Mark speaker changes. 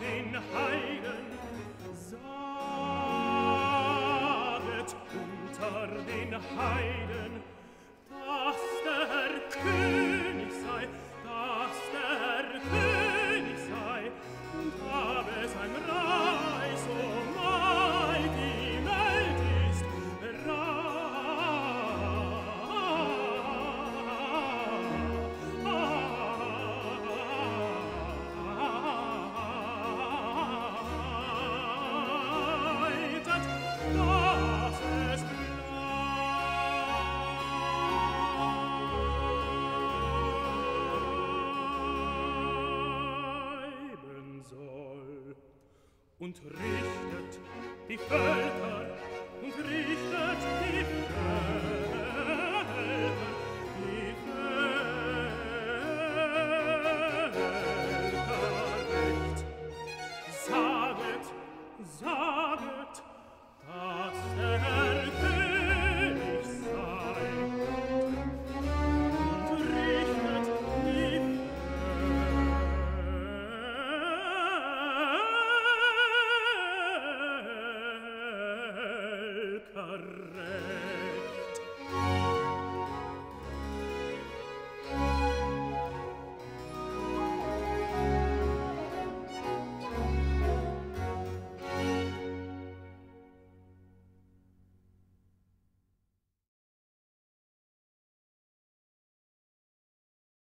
Speaker 1: den Heiden. Saget unter den Heiden. und richtet die Völker und richtet die Völker. terre